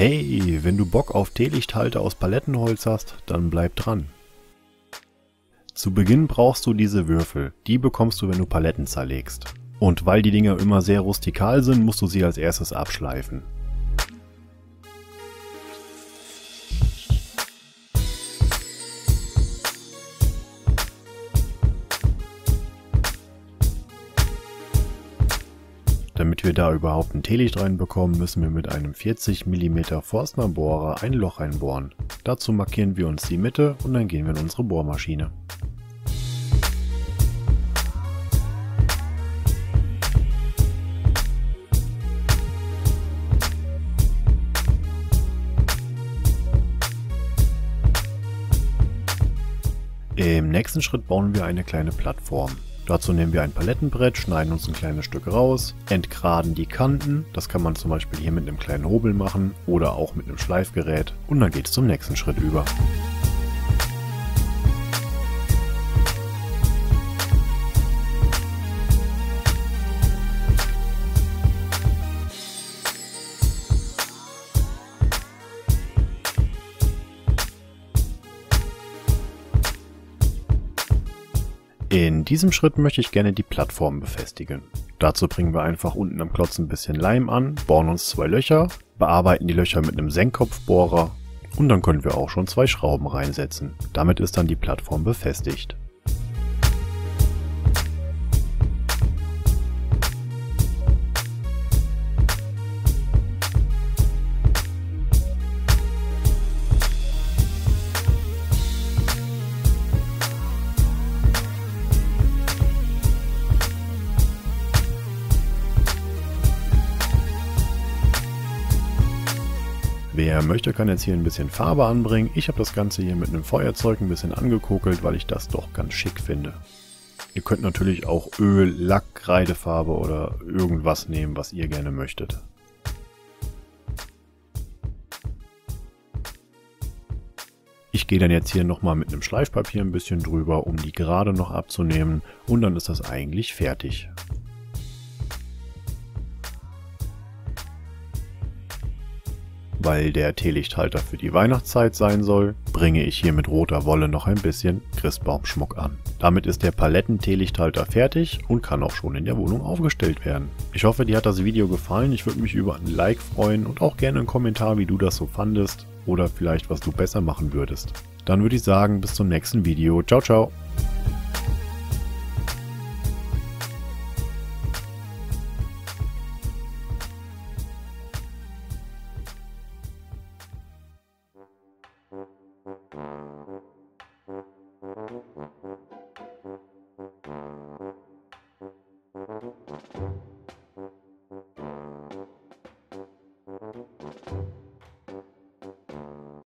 Hey, wenn du Bock auf Teelichthalter aus Palettenholz hast, dann bleib dran. Zu Beginn brauchst du diese Würfel. Die bekommst du, wenn du Paletten zerlegst. Und weil die Dinger immer sehr rustikal sind, musst du sie als erstes abschleifen. Damit wir da überhaupt ein Teelicht reinbekommen, müssen wir mit einem 40 mm Forstner Bohrer ein Loch einbohren. Dazu markieren wir uns die Mitte und dann gehen wir in unsere Bohrmaschine. Im nächsten Schritt bauen wir eine kleine Plattform. Dazu nehmen wir ein Palettenbrett, schneiden uns ein kleines Stück raus, entgraden die Kanten, das kann man zum Beispiel hier mit einem kleinen Hobel machen oder auch mit einem Schleifgerät und dann geht es zum nächsten Schritt über. In diesem Schritt möchte ich gerne die Plattform befestigen. Dazu bringen wir einfach unten am Klotz ein bisschen Leim an, bohren uns zwei Löcher, bearbeiten die Löcher mit einem Senkkopfbohrer und dann können wir auch schon zwei Schrauben reinsetzen. Damit ist dann die Plattform befestigt. Wer möchte, kann jetzt hier ein bisschen Farbe anbringen. Ich habe das Ganze hier mit einem Feuerzeug ein bisschen angekokelt, weil ich das doch ganz schick finde. Ihr könnt natürlich auch Öl, Lack, Kreidefarbe oder irgendwas nehmen, was ihr gerne möchtet. Ich gehe dann jetzt hier nochmal mit einem Schleifpapier ein bisschen drüber, um die gerade noch abzunehmen und dann ist das eigentlich fertig. Weil der Teelichthalter für die Weihnachtszeit sein soll, bringe ich hier mit roter Wolle noch ein bisschen Christbaumschmuck an. Damit ist der Paletten-Teelichthalter fertig und kann auch schon in der Wohnung aufgestellt werden. Ich hoffe, dir hat das Video gefallen. Ich würde mich über ein Like freuen und auch gerne einen Kommentar, wie du das so fandest oder vielleicht was du besser machen würdest. Dann würde ich sagen, bis zum nächsten Video. Ciao, ciao.